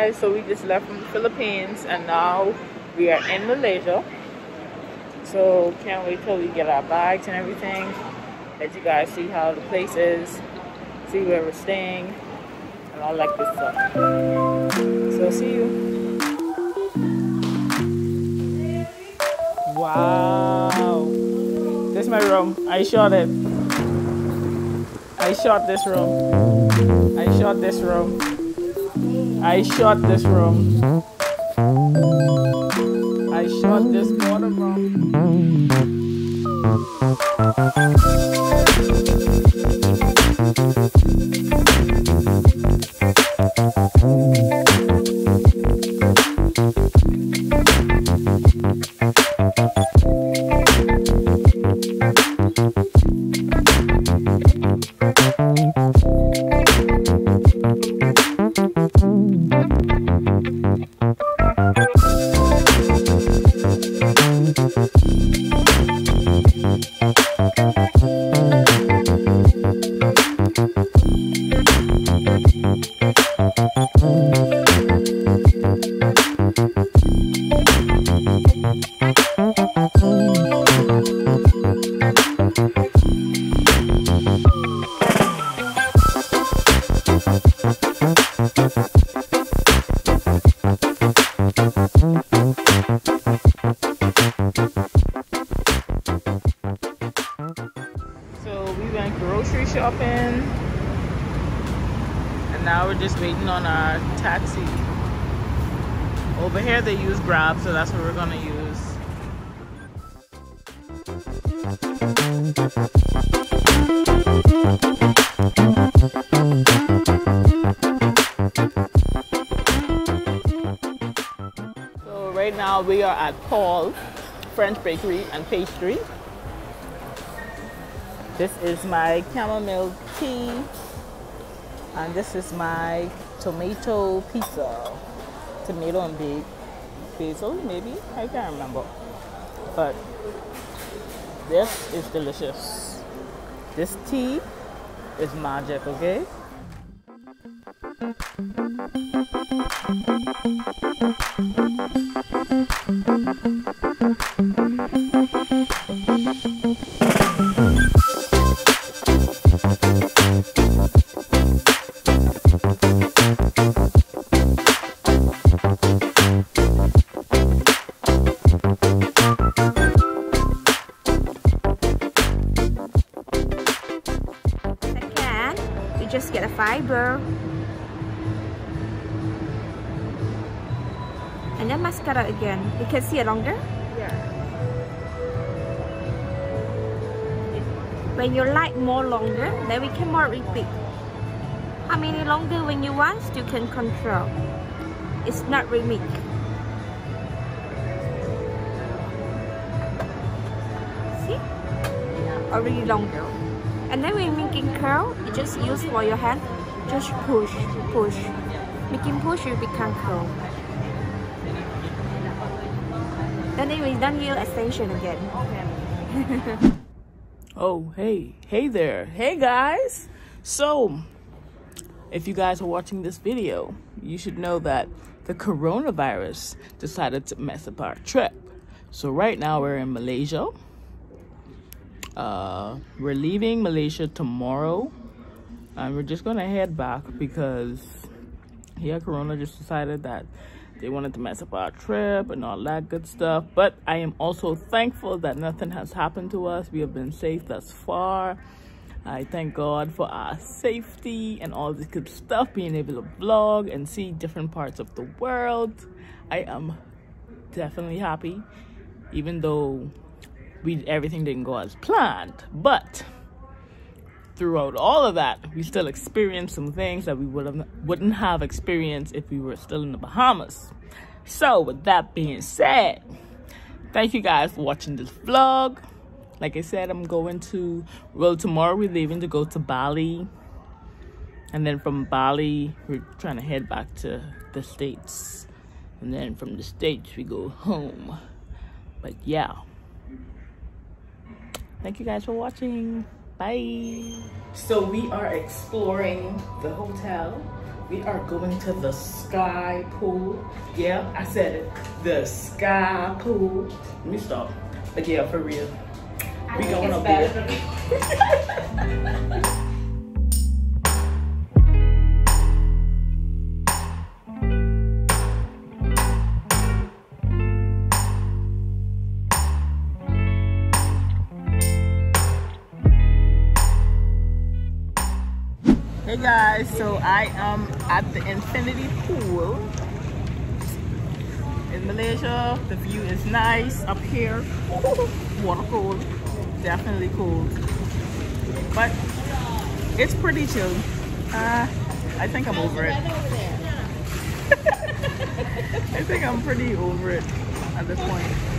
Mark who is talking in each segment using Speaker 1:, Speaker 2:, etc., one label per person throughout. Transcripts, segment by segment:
Speaker 1: guys so we just left from the philippines and now we are in malaysia. So can't wait till we get our bags and everything. Let you guys see how the place is see where we're staying and all that good stuff. So see you. Wow. This is my room. I shot it. I shot this room. I shot this room I shot this room. I shot this water room. So we went grocery shopping and now we're just waiting on our taxi. Over here they use Grab, so that's what we're gonna use. Now we are at Paul French Bakery and Pastry. This is my chamomile tea. And this is my tomato pizza. Tomato and basil, maybe? I can't remember. But this is delicious. This tea is magic, okay?
Speaker 2: Second, fiber. And then mascara again. You can see it longer.
Speaker 1: Yeah.
Speaker 2: When you like more longer, then we can more repeat. How many longer when you want, you can control. It's not remix. See? Already longer. And then when making curl, you just use for your hand. Just push, push. Making push, you become curl. Then we done your extension again.
Speaker 1: Oh, hey, hey there. Hey guys. So, if you guys are watching this video, you should know that the coronavirus decided to mess up our trip. So, right now we're in Malaysia. Uh, we're leaving Malaysia tomorrow. And we're just gonna head back because yeah, Corona just decided that they wanted to mess up our trip and all that good stuff. But I am also thankful that nothing has happened to us. We have been safe thus far. I thank God for our safety and all this good stuff, being able to vlog and see different parts of the world. I am definitely happy, even though we everything didn't go as planned. But throughout all of that, we still experienced some things that we would have wouldn't have experienced if we were still in the Bahamas. So, with that being said, thank you guys for watching this vlog. Like I said, I'm going to well tomorrow we're leaving to go to Bali. And then from Bali, we're trying to head back to the States. And then from the States, we go home. But yeah. Thank you guys for watching. Bye. So we are exploring the hotel we are going to the sky pool. Yeah, I said it. The sky pool. Let me stop. But yeah, for real.
Speaker 2: I
Speaker 1: we
Speaker 2: think
Speaker 1: going up there. guys, so I am at the Infinity Pool in Malaysia. The view is nice up here. Water cold, definitely cold, but it's pretty chill. Uh, I think I'm over it. I think I'm pretty over it at this point.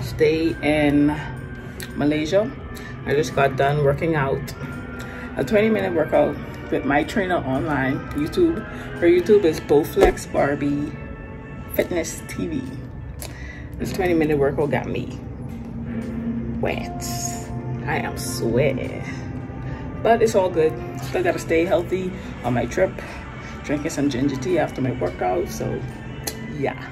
Speaker 1: Last day in Malaysia. I just got done working out. A 20 minute workout with my trainer online, YouTube. Her YouTube is Bowflex Barbie Fitness TV. This 20 minute workout got me wet. I am sweaty. But it's all good. Still gotta stay healthy on my trip. Drinking some ginger tea after my workout, so yeah.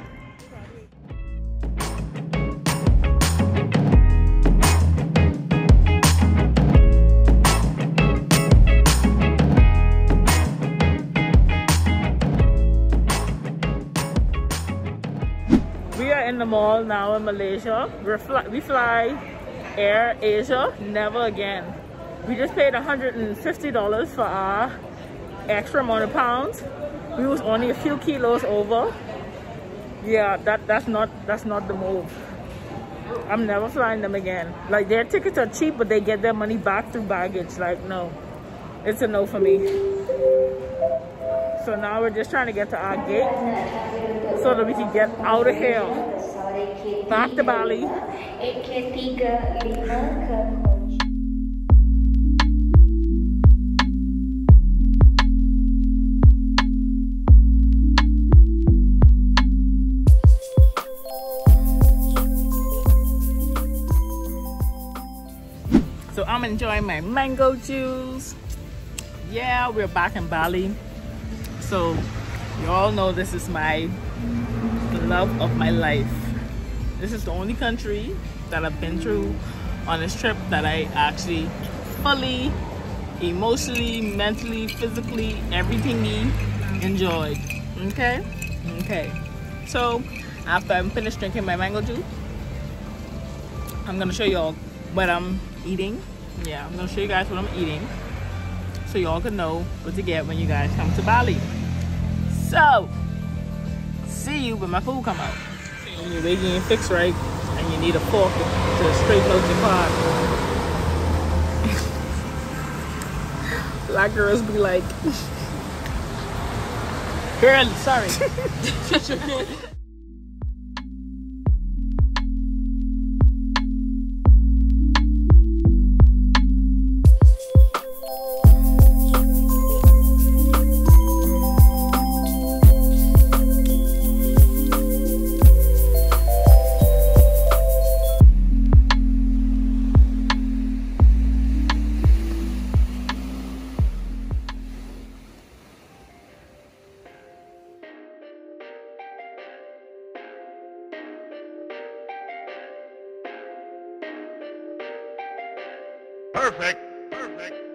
Speaker 1: We are in the mall now in Malaysia. We're fly, we fly Air Asia, never again. We just paid $150 for our extra amount of pounds. We was only a few kilos over. Yeah, that that's not that's not the move. I'm never flying them again. Like their tickets are cheap, but they get their money back through baggage. Like no, it's a no for me. So now we're just trying to get to our gate so that we can get out of here. Back to Bali. So I'm enjoying my mango juice. Yeah, we're back in Bali. So you all know this is my the love of my life. This is the only country that I've been through on this trip that I actually fully, emotionally, mentally, physically, everything enjoyed. Okay? Okay. So after I'm finished drinking my mango juice, I'm gonna show y'all what I'm eating. Yeah, I'm gonna show you guys what I'm eating so y'all can know what to get when you guys come to Bali. So, see you when my food come out. When you're making your fix right and you need a fork to straighten out your pot. Black girls be like, girl, sorry.
Speaker 3: Perfect. Perfect.